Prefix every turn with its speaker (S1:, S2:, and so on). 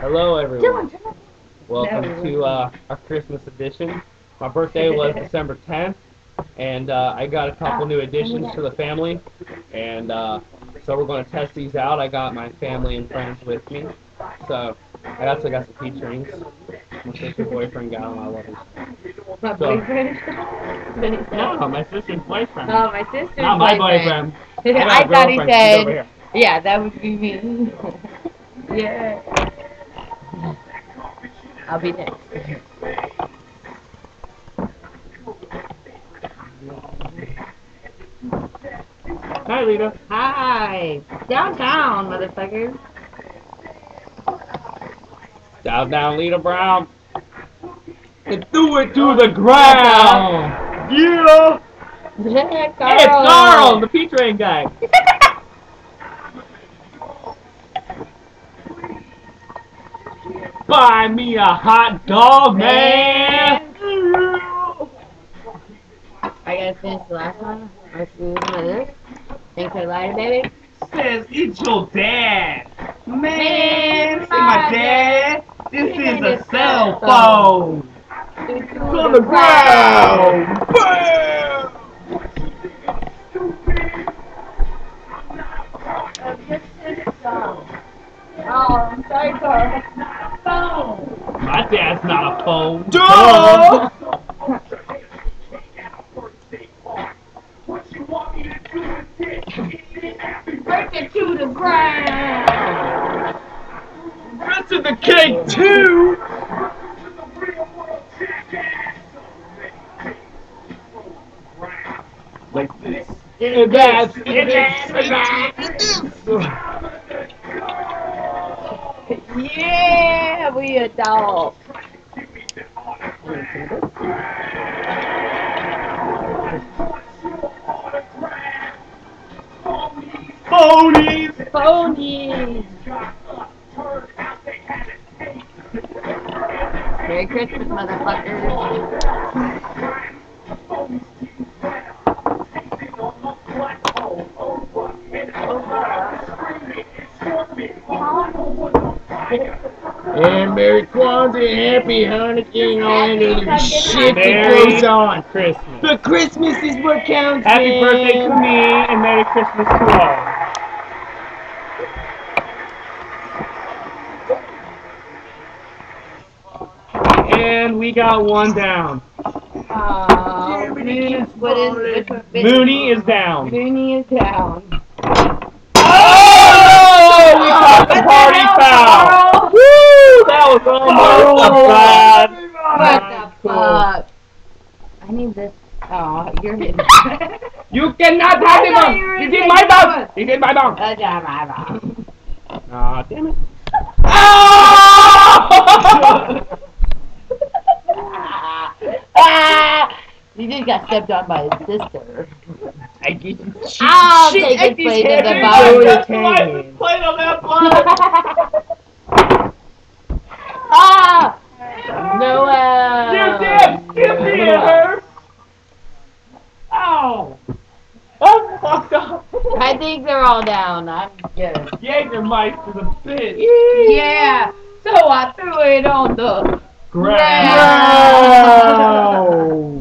S1: Hello, everyone.
S2: Dylan.
S1: Welcome to uh, our Christmas edition. My birthday was December 10th, and uh, I got a couple new additions to the family, and uh, so we're going to test these out. I got my family and friends with me, so I also got some peach rings. My sister's boyfriend got them. I love them.
S2: My
S1: So-
S2: boyfriend.
S1: No, my sister's boyfriend.
S2: Oh, my sister's
S1: Not my
S2: boyfriend.
S1: boyfriend.
S2: I thought he
S1: girlfriend. She's over
S2: said, yeah, that would be me. yeah. I'll be next.
S1: Hi, Lita.
S2: Hi. Downtown, motherfucker.
S1: Down, down, Lita Brown. And threw it to the ground. Yeah.
S2: Yeah, Carl.
S1: Hey, it's Carl, the ring guy. Buy me a hot dog, man.
S2: I gotta finish the last one. Let's do this. Think I lied, baby.
S3: Says it's your dad.
S2: Man,
S3: Man, see
S2: my
S3: my dad. This is a cell
S2: phone. To
S3: On the ground. Bam!
S2: Oh, I'm sorry,
S1: My dad's not a phone.
S3: Duh!
S2: What you want me to do is take it and break it to the ground.
S3: Rest of the cake too. Like this.
S1: And that's
S2: And
S1: it.
S2: that's- Yeah, we a dog.
S3: Phonies.
S2: Ponies. Merry Christmas, motherfuckers.
S3: And Merry Kwanzaa Happy Hanukkah and all that other
S2: Happy
S3: shit that
S1: Merry
S3: goes on.
S1: Christmas.
S3: But Christmas is what counts,
S1: Happy
S3: man.
S1: birthday to me and Merry Christmas to all. And we got one down.
S2: Moon, what is?
S1: Mooney is down.
S2: Mooney is down.
S1: Oh! We caught the party foul.
S2: Carl?
S1: Woo! That was almost
S3: Oh!
S1: bad.
S2: What the
S1: Cool.
S2: fuck? I need this. Oh, you're.
S1: You cannot have the
S2: thought
S1: ball.
S2: you were
S1: You
S2: gonna
S1: did my
S2: one.
S1: You did my
S2: not my.
S1: Aw, damn it.
S2: ah! You just got stepped on by his sister.
S1: I you.
S2: I'll take his place bottom.
S3: That's why I was playing on that block.
S2: ah! Noah!
S3: You did! Give me a her! Ow! I'm fucked up!
S2: I think they're all down. I'm getting good.
S3: Jägermeister's the bitch!
S2: Yeah! So I threw it on the
S1: Ground.
S2: ground.